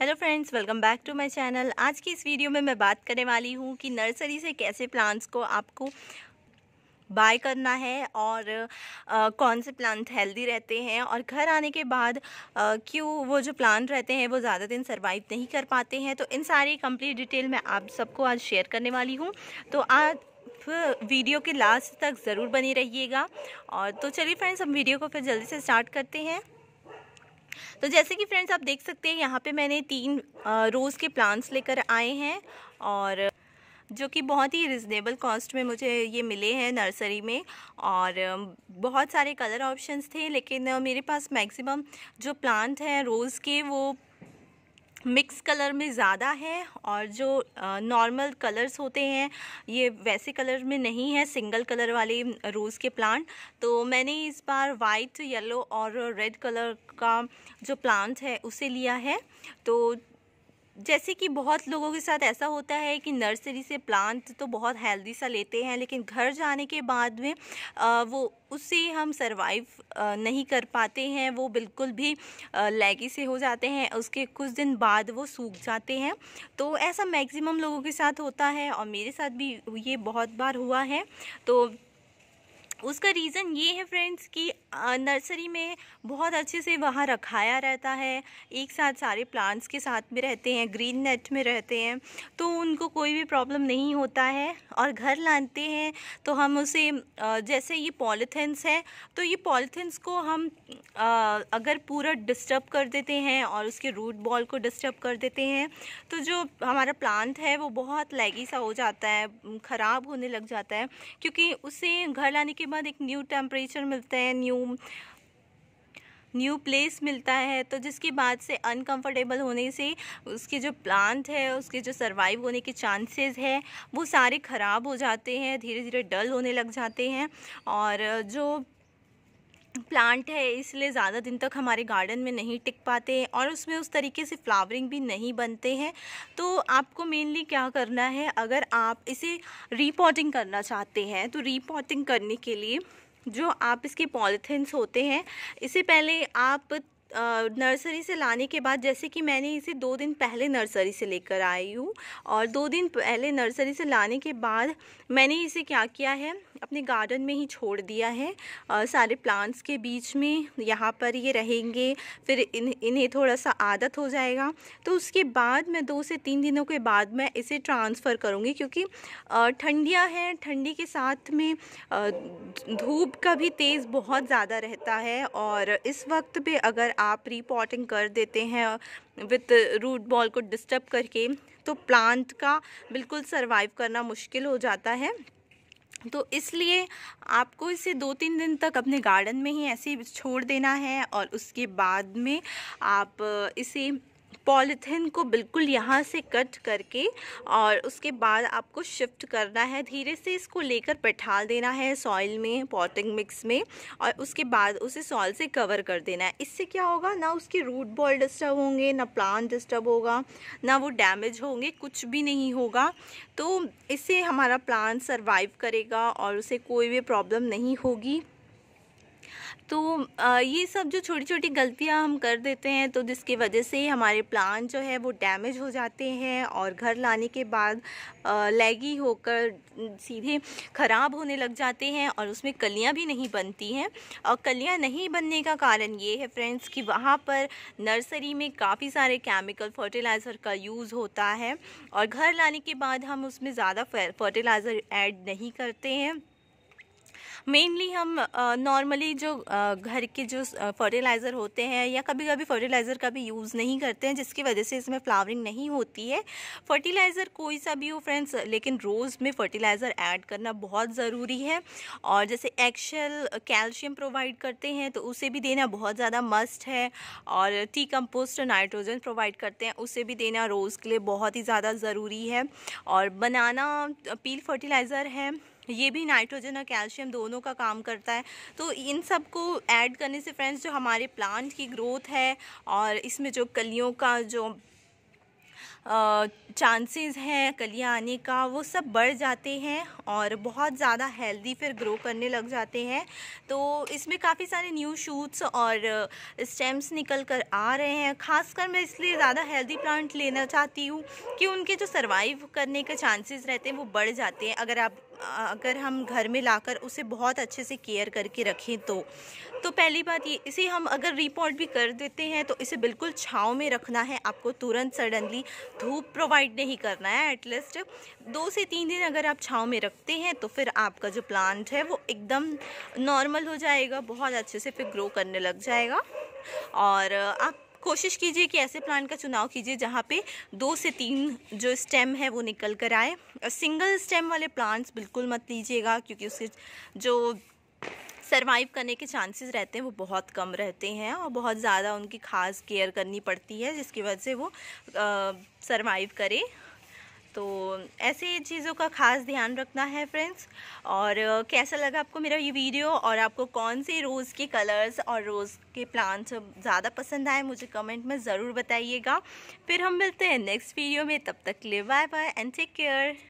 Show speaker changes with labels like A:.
A: Hello friends welcome back to my channel आज की इस वीडियो में मैं बात करने वाली हूँ कि नर्सरी से कैसे प्लांट्स को आपको बाय करना है और आ, कौन से प्लांट हेल्दी रहते हैं और घर आने के बाद क्यों वो जो प्लांट रहते हैं वो ज़्यादा दिन सरवाइव नहीं कर पाते हैं। तो इन सारी कंप्लीट डिटेल मैं आप सबको आज शेयर करने वाली हूँ। तो आज वीडियो के लास्ट तक ज़रूर बनी रहिएगा। और तो चलिए फ्रेंड्स हम वीडियो को फिर जल्दी से स्टार्ट करते हैं। तो जैसे कि फ्रेंड्स आप देख सकते हैं, यहाँ पे मैंने तीन रोज़ के प्लांट्स लेकर आए हैं और जो कि बहुत ही रिजनेबल कॉस्ट में मुझे ये मिले हैं नर्सरी में और बहुत सारे कलर ऑप्शंस थे, लेकिन मेरे पास मैक्सिमम जो प्लांट हैं रोज़ के वो मिक्स कलर में ज़्यादा है और जो नॉर्मल कलर्स होते हैं, ये वैसे कलर में नहीं है, सिंगल कलर वाले रोज़ के प्लांट। तो मैंने इस बार वाइट, येलो और रेड कलर का जो प्लांट है, उसे लिया है। तो जैसे कि बहुत लोगों के साथ ऐसा होता है कि नर्सरी से प्लांट तो बहुत हेल्दी सा लेते हैं, लेकिन घर जाने के बाद में वो उससे हम सरवाइव नहीं कर पाते हैं, वो बिल्कुल भी लैगी से हो जाते हैं, उसके कुछ दिन बाद वो सूख जाते हैं। तो ऐसा मैक्सिमम लोगों के साथ होता है और मेरे साथ भी ये बहुत बार हुआ है। तो उसका रीज़न ये है फ्रेंड्स कि नर्सरी में बहुत अच्छे से वहाँ रखाया रहता है। एक साथ सारे प्लांट्स के साथ में रहते हैं ग्रीन नेट में रहते हैं तो उनको कोई भी प्रॉब्लम नहीं होता है। और घर लाते हैं तो हम उसे जैसे ये पॉलीथीन्स है तो ये पॉलीथीन्स को हम अगर पूरा डिस्टर्ब कर देते हैं और उसके रूट बॉल को डिस्टर्ब कर देते हैं तो जो हमारा प्लांट है, वो बहुत लैगी सा हो जाता है, ख़राब होने लग जाता है, क्योंकि उसे घर लाने के बाद एक न्यू टेम्परेचर मिलता है न्यू न्यू प्लेस मिलता है तो जिसके बाद से अनकंफर्टेबल होने से उसके जो प्लांट है, उसके जो सरवाइव होने के चांसेस है, वो सारे ख़राब हो जाते हैं धीरे धीरे डल होने लग जाते हैं और जो प्लांट है, इसलिए ज़्यादा दिन तक हमारे गार्डन में नहीं टिक पाते हैं और उसमें उस तरीके से फ्लावरिंग भी नहीं बनते हैं। तो आपको मेनली क्या करना है, अगर आप इसे रीपॉटिंग करना चाहते हैं तो रीपॉटिंग करने के लिए जो आप इसके पॉलिथिन होते हैं, इसे पहले आप नर्सरी से लाने के बाद जैसे कि मैंने इसे दो दिन पहले नर्सरी से लेकर आई हूँ और दो दिन पहले नर्सरी से लाने के बाद मैंने इसे क्या किया है अपने गार्डन में ही छोड़ दिया है। आ, सारे प्लांट्स के बीच में यहाँ पर ये रहेंगे फिर इन इन्हें थोड़ा सा आदत हो जाएगा। तो उसके बाद मैं दो से तीन दिनों के बाद मैं इसे ट्रांसफ़र करूँगी क्योंकि ठंडियाँ हैं ठंडी के साथ में धूप का भी तेज़ बहुत ज़्यादा रहता है और इस वक्त पे अगर आप रीपॉटिंग कर देते हैं विथ रूट बॉल को डिस्टर्ब करके तो प्लांट का बिल्कुल सर्वाइव करना मुश्किल हो जाता है। तो इसलिए आपको इसे दो तीन दिन तक अपने गार्डन में ही ऐसे छोड़ देना है और उसके बाद में आप इसे पॉलीथीन को बिल्कुल यहाँ से कट करके और उसके बाद आपको शिफ्ट करना है। धीरे से इसको लेकर बैठाल देना है सॉइल में, पॉटिंग मिक्स में और उसके बाद उसे सॉइल से कवर कर देना है। इससे क्या होगा? ना उसके रूट बॉल डिस्टर्ब होंगे, ना प्लांट डिस्टर्ब होगा, ना वो डैमेज होंगे, कुछ भी नहीं होगा। तो इससे हमारा प्लांट सर्वाइव करेगा और उसे कोई भी प्रॉब्लम नहीं होगी। तो ये सब जो छोटी छोटी गलतियाँ हम कर देते हैं तो जिसकी वजह से हमारे प्लान जो है वो डैमेज हो जाते हैं और घर लाने के बाद लैगी होकर सीधे ख़राब होने लग जाते हैं और उसमें कलियाँ भी नहीं बनती हैं। और कलियाँ नहीं बनने का कारण ये है फ्रेंड्स कि वहाँ पर नर्सरी में काफ़ी सारे केमिकल फर्टिलाइज़र का यूज़ होता है और घर लाने के बाद हम उसमें ज़्यादा फर्टिलाइज़र ऐड नहीं करते हैं। मेनली हम नॉर्मली जो घर के जो फर्टिलाइज़र होते हैं या कभी कभी फर्टिलाइज़र का भी यूज़ नहीं करते हैं, जिसकी वजह से इसमें फ्लावरिंग नहीं होती है। फर्टिलाइज़र कोई सा भी हो फ्रेंड्स लेकिन रोज़ में फर्टिलाइज़र ऐड करना बहुत ज़रूरी है। और जैसे एक्शल कैल्शियम प्रोवाइड करते हैं तो उसे भी देना बहुत ज़्यादा मस्ट है। और टी कम्पोस्ट नाइट्रोजन प्रोवाइड करते हैं, उसे भी देना रोज़ के लिए बहुत ही ज़्यादा ज़रूरी है। और बनाना पील फर्टिलाइज़र है। ये भी नाइट्रोजन और कैल्शियम दोनों का काम करता है। तो इन सबको ऐड करने से फ्रेंड्स जो हमारे प्लांट की ग्रोथ है और इसमें जो कलियों का जो चांसेस हैं, कलियाँ आने का, वो सब बढ़ जाते हैं और बहुत ज़्यादा हेल्दी फिर ग्रो करने लग जाते हैं। तो इसमें काफ़ी सारे न्यू शूट्स और स्टेम्स निकल कर आ रहे हैं। ख़ासकर मैं इसलिए ज़्यादा हेल्दी प्लांट लेना चाहती हूँ कि उनके जो सर्वाइव करने के चांसेस रहते हैं वो बढ़ जाते हैं। अगर आप अगर हम घर में लाकर उसे बहुत अच्छे से केयर करके रखें तो। तो पहली बात ये, इसे हम अगर रिपोर्ट भी कर देते हैं तो इसे बिल्कुल छाँव में रखना है। आपको तुरंत सडनली धूप प्रोवाइड नहीं करना है एटलीस्ट दो से तीन दिन अगर आप छाँव में रखते हैं तो फिर आपका जो प्लांट है वो एकदम नॉर्मल हो जाएगा, बहुत अच्छे से फिर ग्रो करने लग जाएगा। और आप कोशिश कीजिए कि ऐसे प्लांट का चुनाव कीजिए जहाँ पे दो से तीन जो स्टेम है वो निकल कर आए। सिंगल स्टेम वाले प्लांट्स बिल्कुल मत लीजिएगा क्योंकि उसके जो सर्वाइव करने के चांसेस रहते हैं वो बहुत कम रहते हैं और बहुत ज़्यादा उनकी खास केयर करनी पड़ती है जिसकी वजह से वो सर्वाइव करे। तो ऐसे चीज़ों का खास ध्यान रखना है फ्रेंड्स और कैसा लगा आपको मेरा ये वीडियो? और आपको कौन से रोज़ के कलर्स और रोज़ के प्लांट्स ज़्यादा पसंद आए, मुझे कमेंट में ज़रूर बताइएगा. फिर हम मिलते हैं नेक्स्ट वीडियो में. तब तक ले bye bye and take care